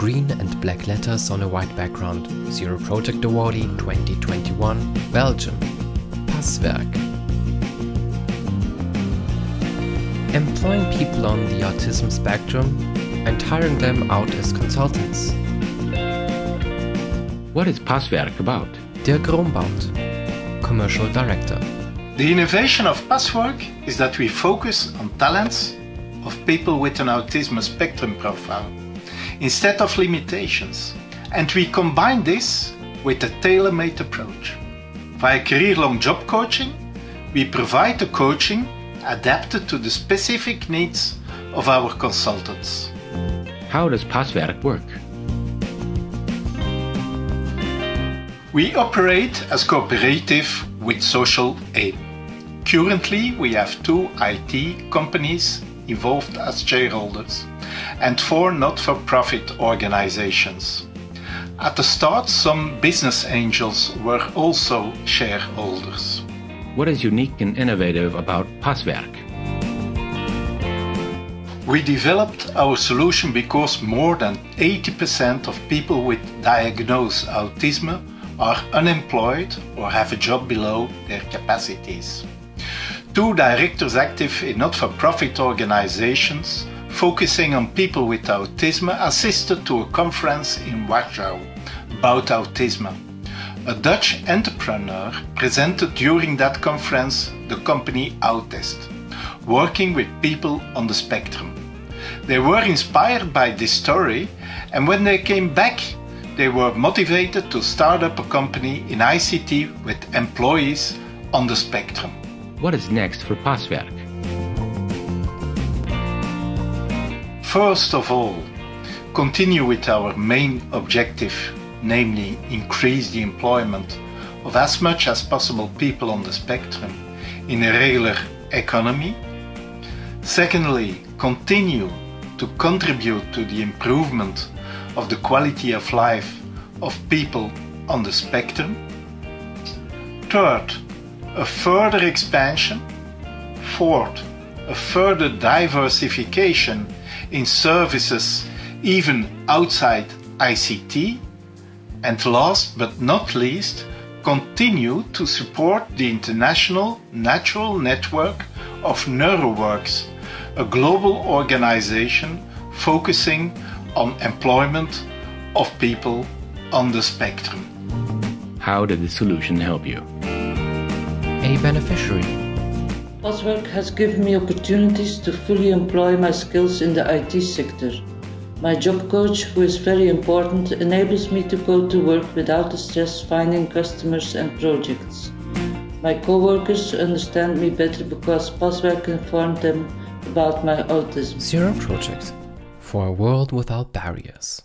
green and black letters on a white background. Zero Project Awardee 2021, Belgium. Passwerk. Employing people on the autism spectrum and hiring them out as consultants. What is Passwerk about? Dirk Rombaut, Commercial Director. The innovation of Passwerk is that we focus on talents of people with an autism spectrum profile instead of limitations. And we combine this with a tailor-made approach. Via career-long job coaching, we provide the coaching adapted to the specific needs of our consultants. How does Passwerk work? We operate as cooperative with social aim. Currently, we have two IT companies involved as shareholders and four not-for-profit organizations. At the start, some business angels were also shareholders. What is unique and innovative about Passwerk? We developed our solution because more than 80% of people with diagnosed autism are unemployed or have a job below their capacities. Two directors active in not-for-profit organizations focusing on people with autism assisted to a conference in Warsaw about autism. A Dutch entrepreneur presented during that conference the company Autest, working with people on the spectrum. They were inspired by this story and when they came back they were motivated to start up a company in ICT with employees on the spectrum. What is next for Passwerk? First of all, continue with our main objective, namely increase the employment of as much as possible people on the spectrum in a regular economy. Secondly, continue to contribute to the improvement of the quality of life of people on the spectrum. Third, a further expansion. Fourth, a further diversification in services even outside ICT. And last but not least, continue to support the international natural network of NeuroWorks, a global organization focusing on employment of people on the spectrum. How did the solution help you? A beneficiary. Passwerk has given me opportunities to fully employ my skills in the IT sector. My job coach, who is very important, enables me to go to work without the stress finding customers and projects. My co-workers understand me better because Passwerk informed them about my autism. Zero Project for a world without barriers.